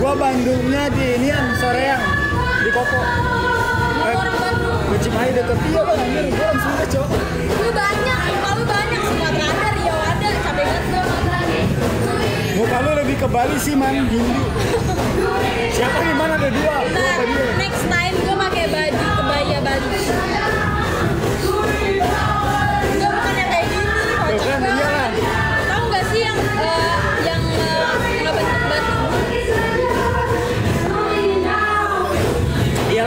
Gua Bandungnya di Inian, Soreang, di Kopo. Gua orang Bandung. Gua Cimahi deket. Iya kan, anjir. Gua Sunda, Cok. Lu banyak, muka lu banyak. Sumatera iya, ada, Riau ada. Capek banget gua Muka lu lebih ke Bali sih, man. Hindu.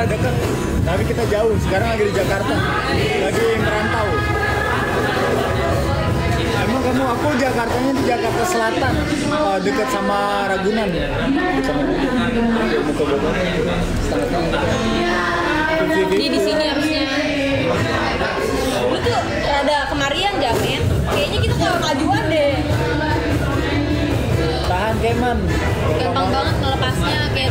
iyalah deket tapi kita jauh sekarang lagi di Jakarta lagi merantau emang kamu aku Jakartanya di Jakarta Selatan eh, dekat sama Ragunan Dekat Bogor. Dia di sini harusnya. Lu tuh rada kemarian jamin. Kayaknya kita kalau majuan deh. tahan keman Gampang banget ngelepasnya kayak.